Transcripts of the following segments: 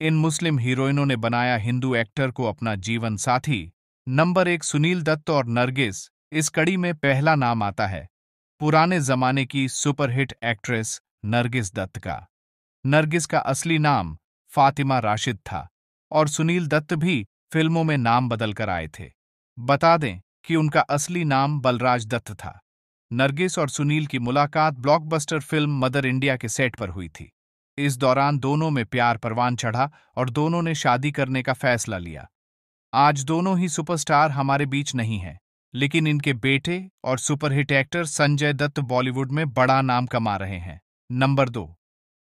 इन मुस्लिम हीरोइनों ने बनाया हिंदू एक्टर को अपना जीवन साथी। नंबर एक सुनील दत्त और नरगिस, इस कड़ी में पहला नाम आता है। पुराने जमाने की सुपरहिट एक्ट्रेस नरगिस दत्त का। नरगिस का असली नाम फातिमा राशिद था और सुनील दत्त भी फ़िल्मों में नाम बदलकर आए थे। बता दें कि उनका असली नाम बलराज दत्त था। नरगिस और सुनील की मुलाकात ब्लॉकबस्टर फ़िल्म मदर इंडिया के सेट पर हुई थी। इस दौरान दोनों में प्यार परवान चढ़ा और दोनों ने शादी करने का फैसला लिया। आज दोनों ही सुपरस्टार हमारे बीच नहीं हैं, लेकिन इनके बेटे और सुपरहिट एक्टर संजय दत्त बॉलीवुड में बड़ा नाम कमा रहे हैं। नंबर दो,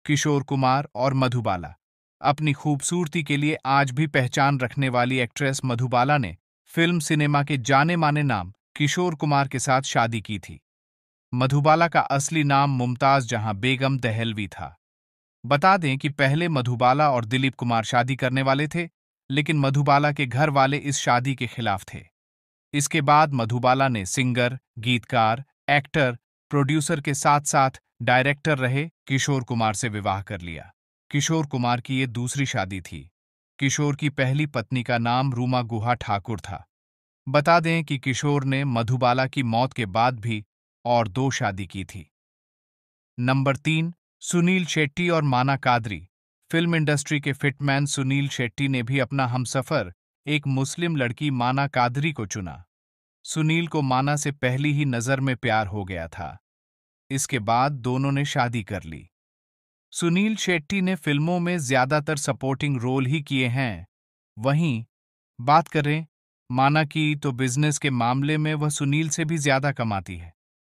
किशोर कुमार और मधुबाला। अपनी खूबसूरती के लिए आज भी पहचान रखने वाली एक्ट्रेस मधुबाला ने फ़िल्म सिनेमा के जाने माने नाम किशोर कुमार के साथ शादी की थी। मधुबाला का असली नाम मुमताज़ जहाँ बेगम दहलवी था। बता दें कि पहले मधुबाला और दिलीप कुमार शादी करने वाले थे, लेकिन मधुबाला के घर वाले इस शादी के खिलाफ थे। इसके बाद मधुबाला ने सिंगर, गीतकार, एक्टर, प्रोड्यूसर के साथ साथ डायरेक्टर रहे, किशोर कुमार से विवाह कर लिया। किशोर कुमार की ये दूसरी शादी थी। किशोर की पहली पत्नी का नाम रूमा गुहा ठाकुर था। बता दें कि किशोर ने मधुबाला की मौत के बाद भी और दो शादी की थी। नंबर तीन सुनील शेट्टी और माना कादरी। फ़िल्म इंडस्ट्री के फिटमैन सुनील शेट्टी ने भी अपना हमसफर, एक मुस्लिम लड़की माना कादरी को चुना। सुनील को माना से पहली ही नज़र में प्यार हो गया था। इसके बाद दोनों ने शादी कर ली। सुनील शेट्टी ने फ़िल्मों में ज़्यादातर सपोर्टिंग रोल ही किए हैं। वहीं, बात करें, माना की तो बिज़नेस के मामले में वह सुनील से भी ज़्यादा कमाती है।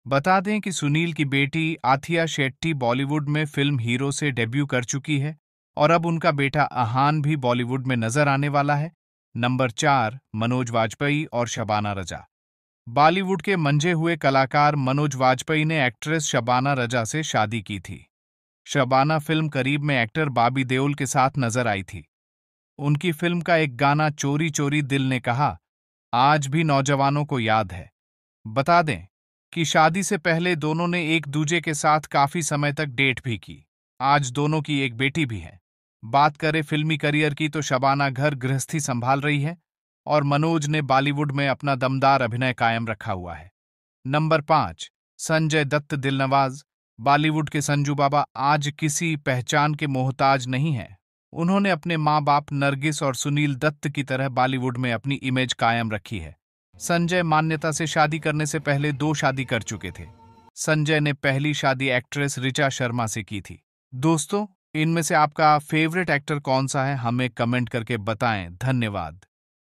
बता दें कि सुनील की बेटी आथिया शेट्टी बॉलीवुड में फ़िल्म हीरो से डेब्यू कर चुकी है और अब उनका बेटा अहान भी बॉलीवुड में नज़र आने वाला है। नंबर चार, मनोज वाजपेयी और शबाना रजा। बॉलीवुड के मंझे हुए कलाकार मनोज वाजपेयी ने एक्ट्रेस शबाना रजा से शादी की थी। शबाना फ़िल्म करीब में एक्टर बाबी देओल के साथ नज़र आई थी। उनकी फ़िल्म का एक गाना चोरी चोरी दिल ने कहा, आज भी नौजवानों को याद है। बता दें कि शादी से पहले दोनों ने एक दूजे के साथ काफ़ी समय तक डेट भी की। आज दोनों की एक बेटी भी है। बात करें फिल्मी करियर की तो शबाना घर गृहस्थी संभाल रही है और मनोज ने बॉलीवुड में अपना दमदार अभिनय कायम रखा हुआ है। नंबर पाँच, संजय दत्त दिलनवाज। बॉलीवुड के संजू बाबा आज किसी पहचान के मोहताज नहीं हैं। उन्होंने अपने माँ बाप नरगिस और सुनील दत्त की तरह बॉलीवुड में अपनी इमेज कायम रखी है। संजय मान्यता से शादी करने से पहले दो शादी कर चुके थे। संजय ने पहली शादी एक्ट्रेस ऋचा शर्मा से की थी। दोस्तों, इनमें से आपका फेवरेट एक्टर कौन सा है, हमें कमेंट करके बताएँ। धन्यवाद।